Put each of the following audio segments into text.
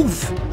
Oof!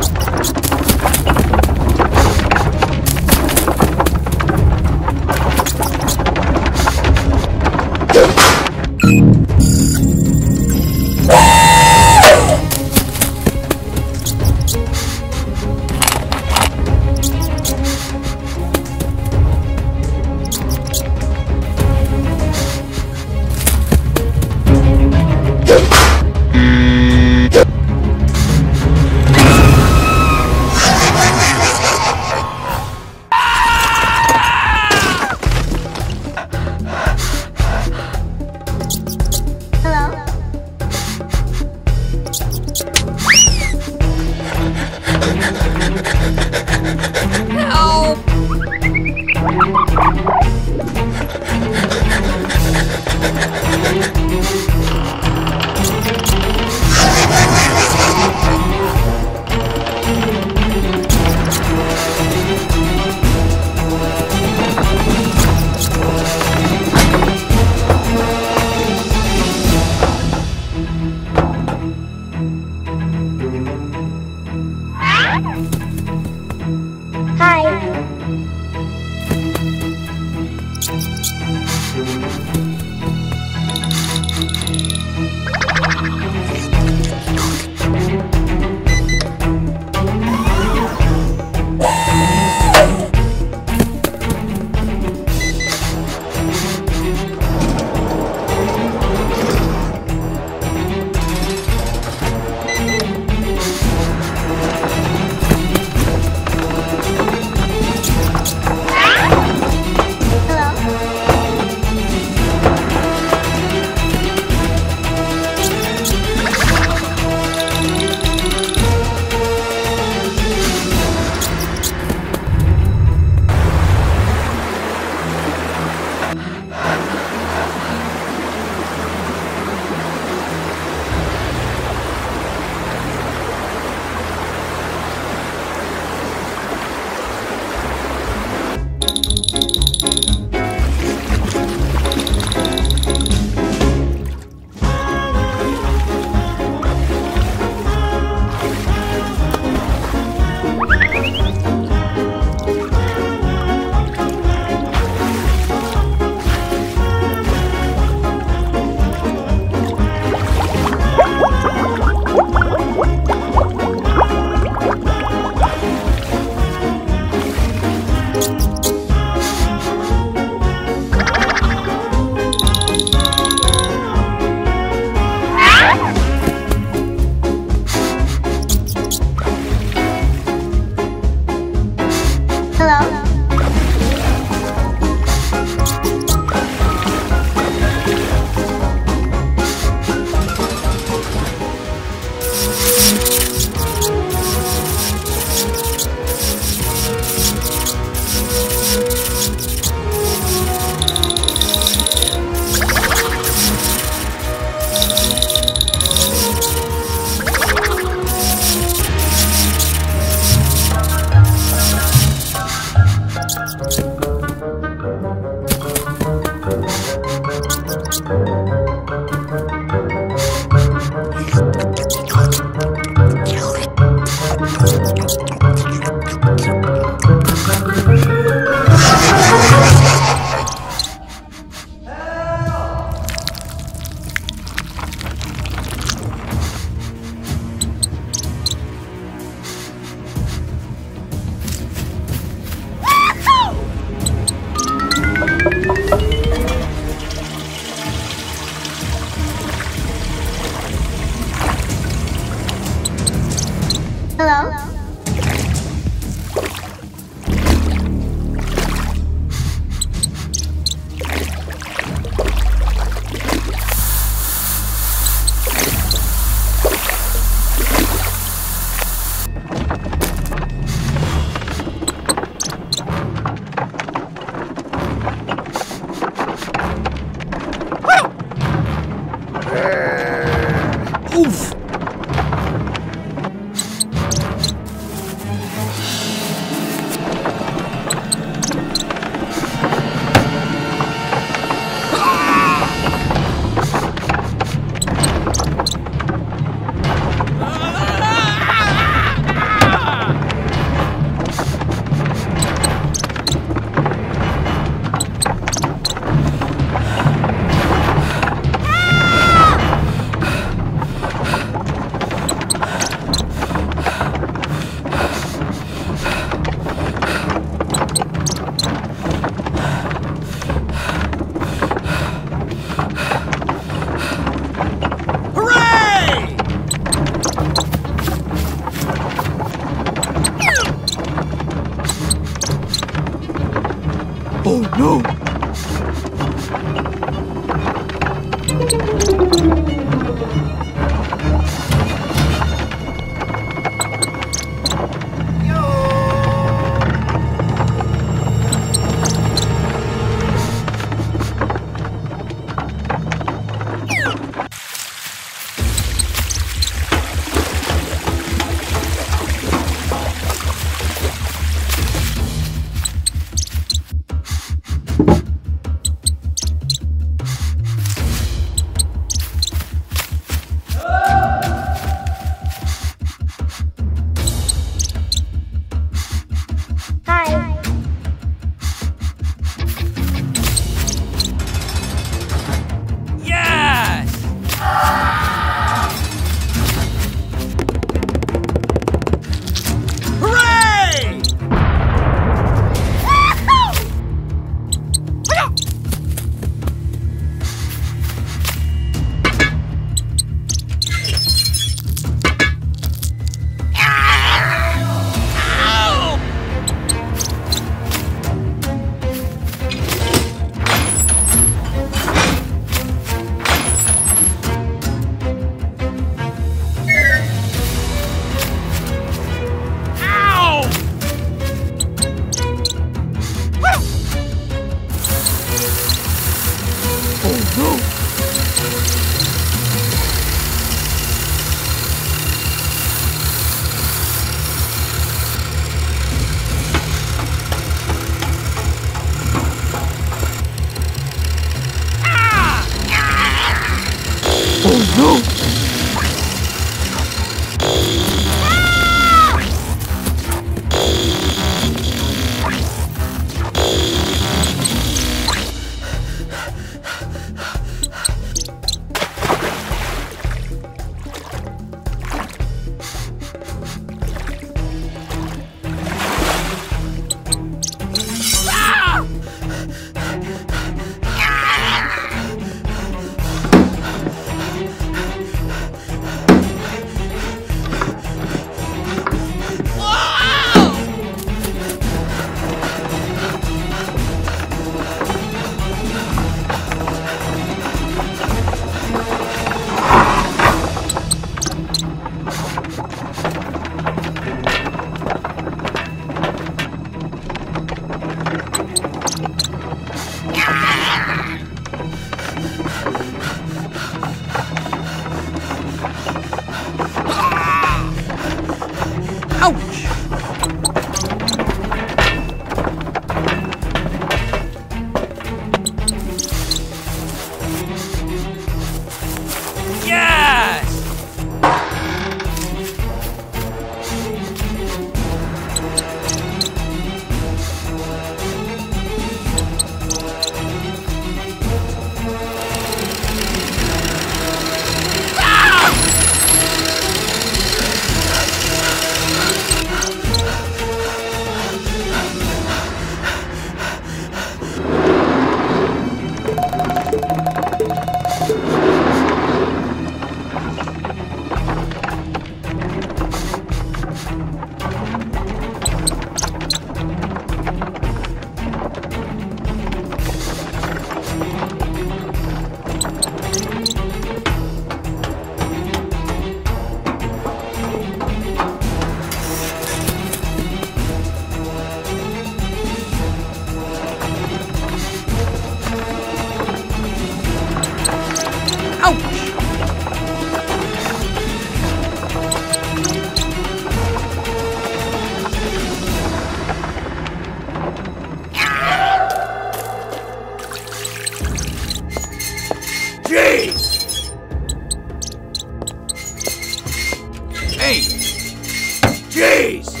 Jeez!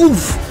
Oof!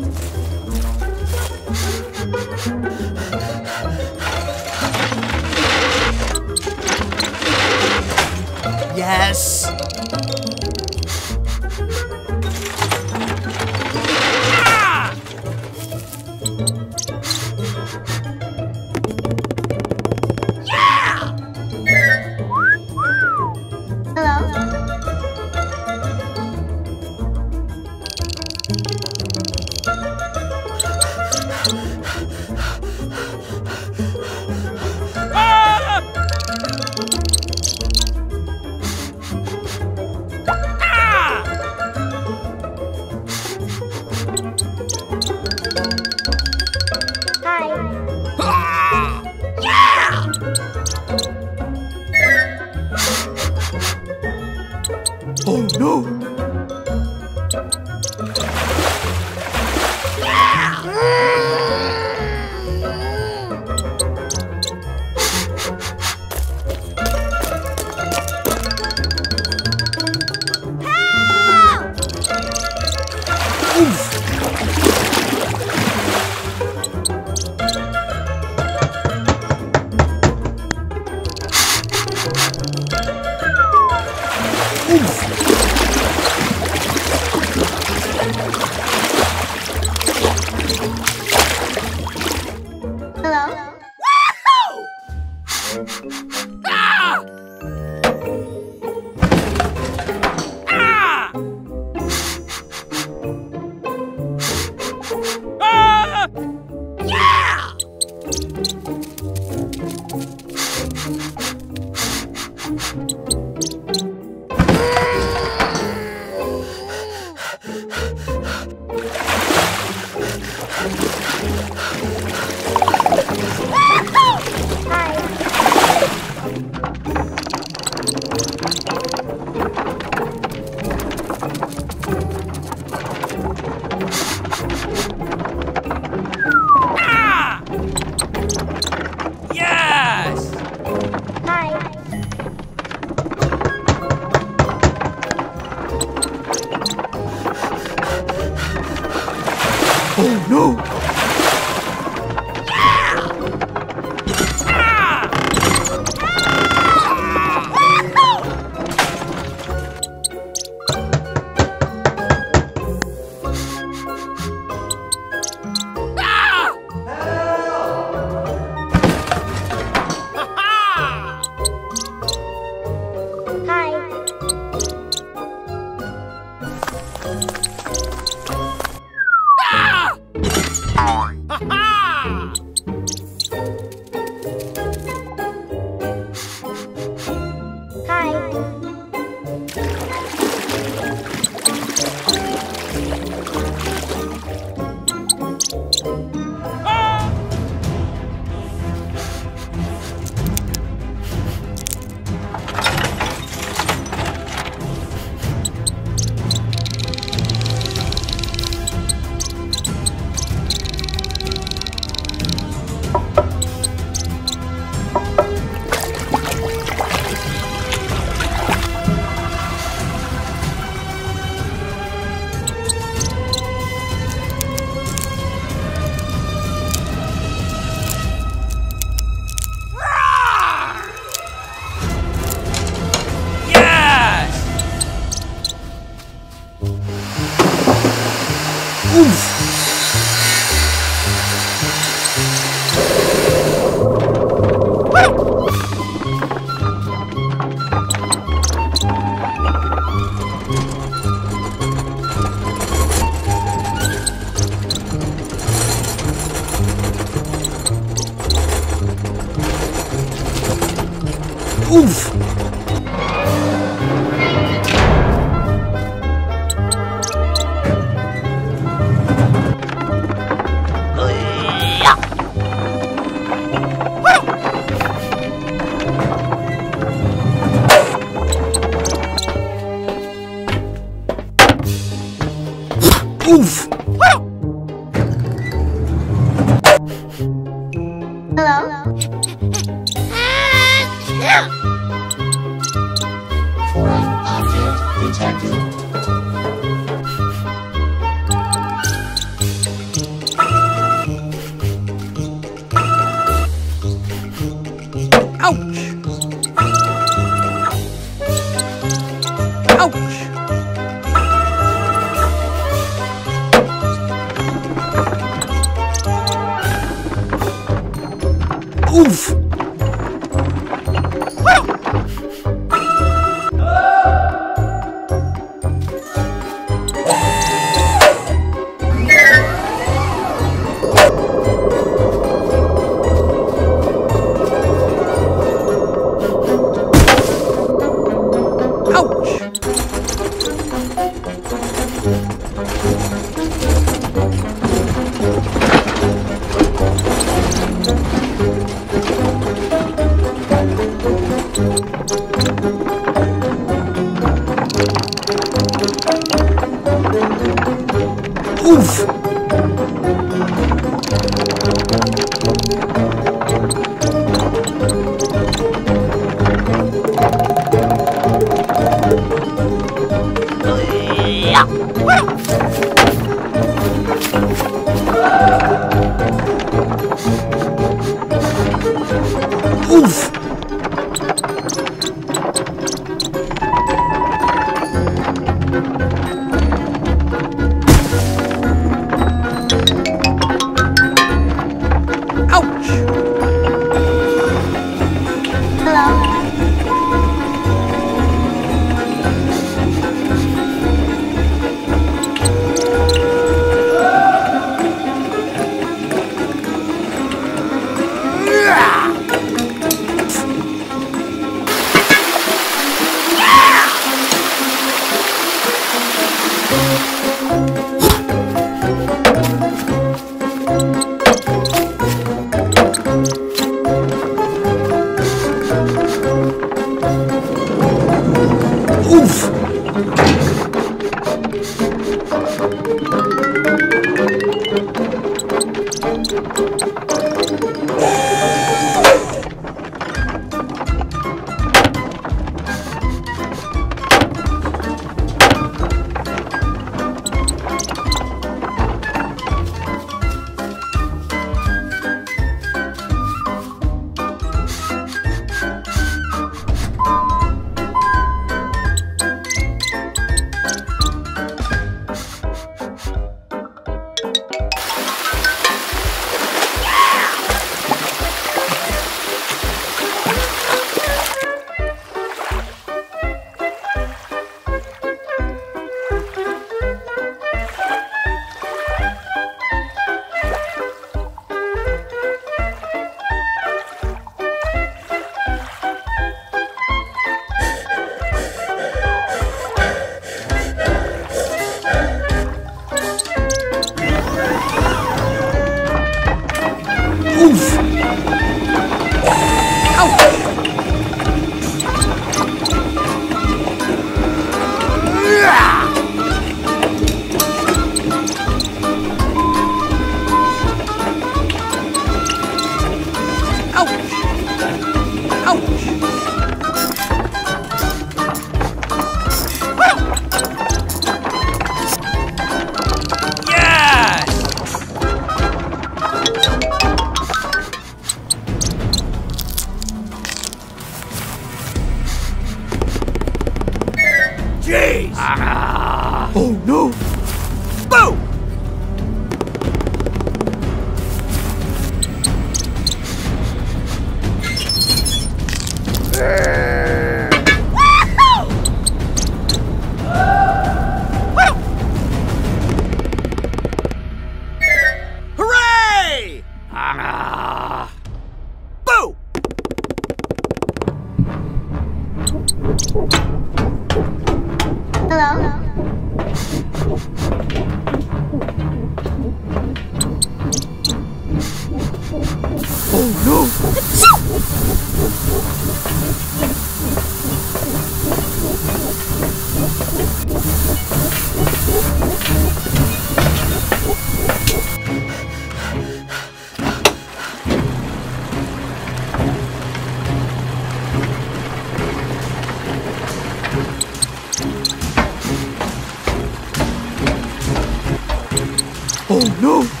No!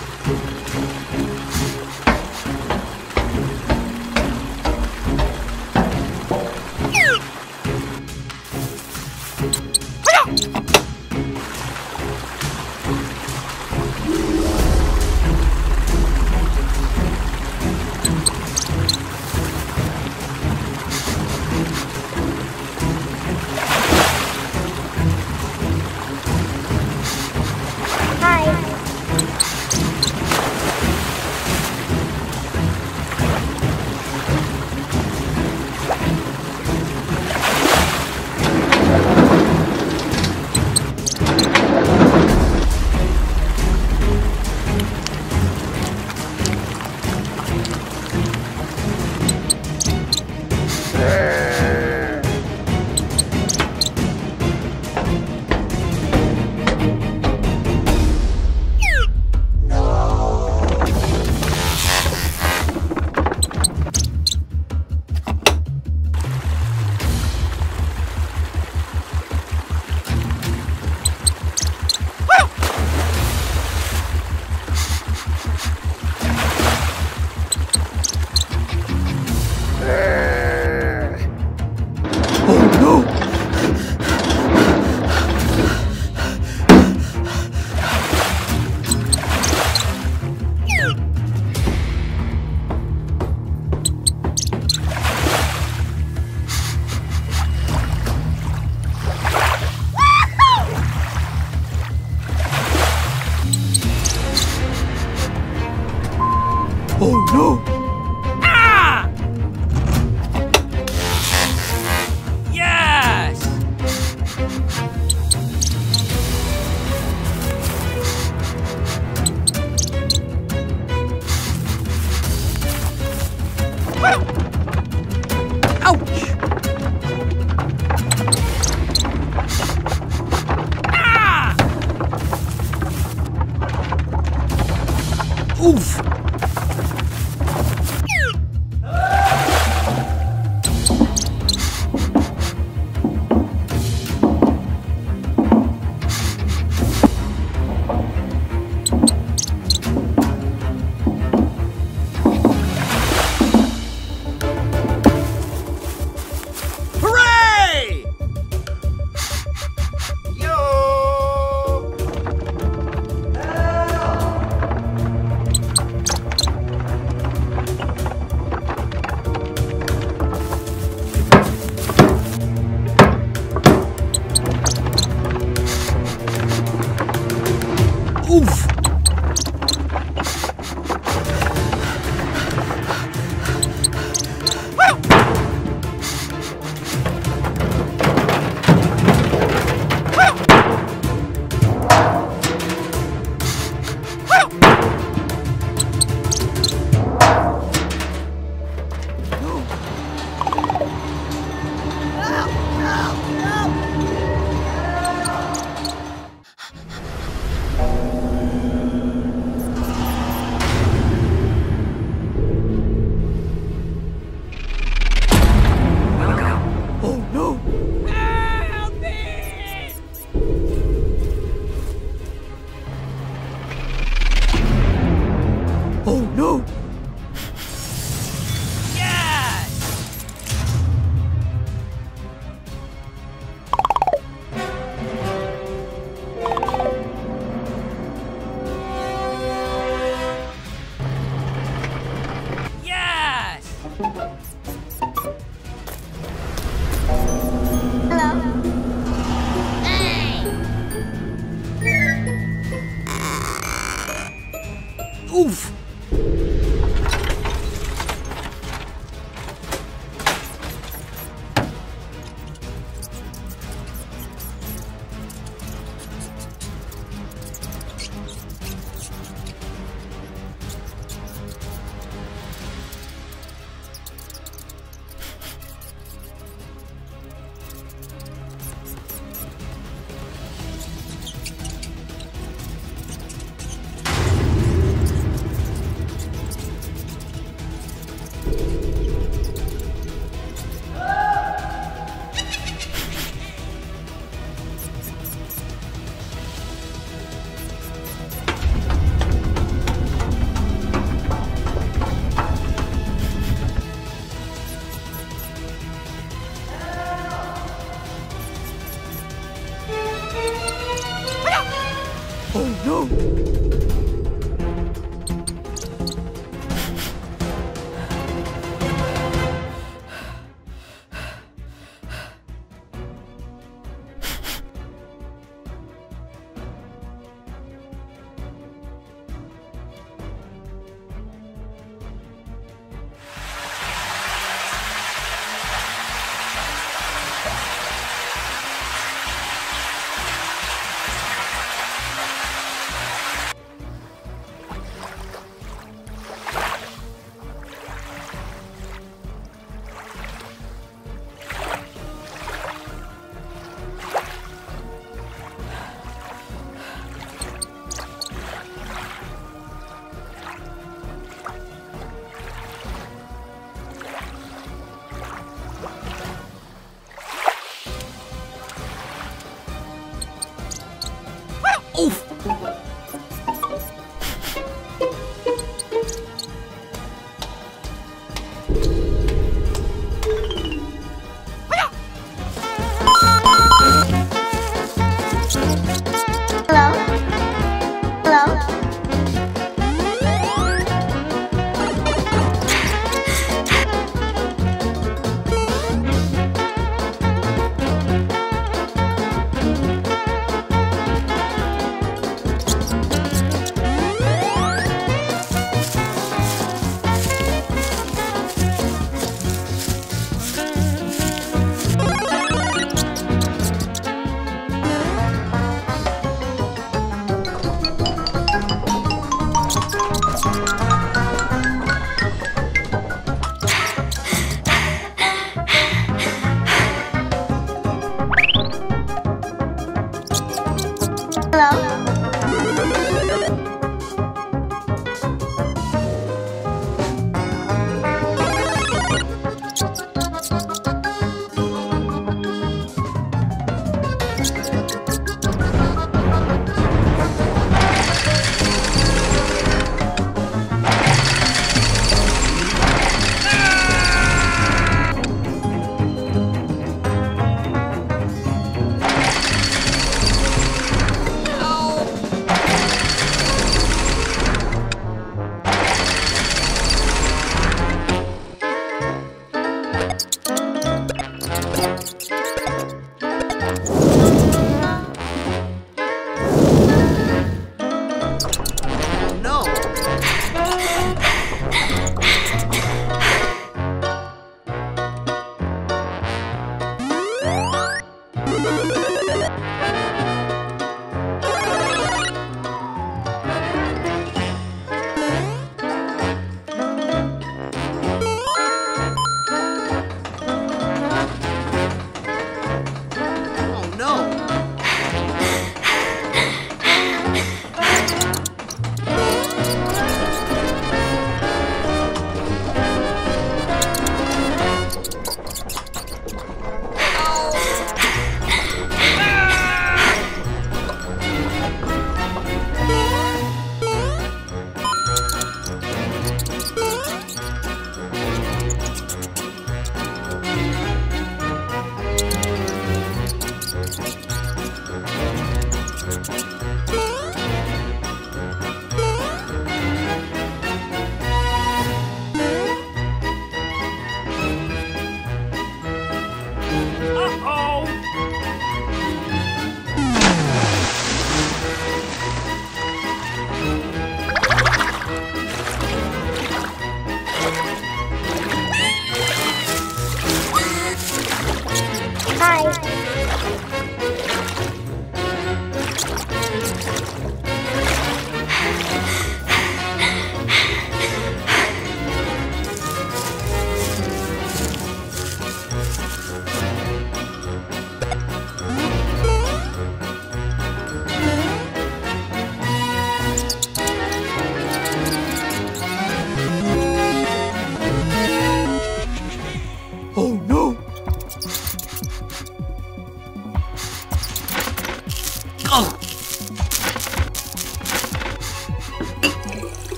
Oh no!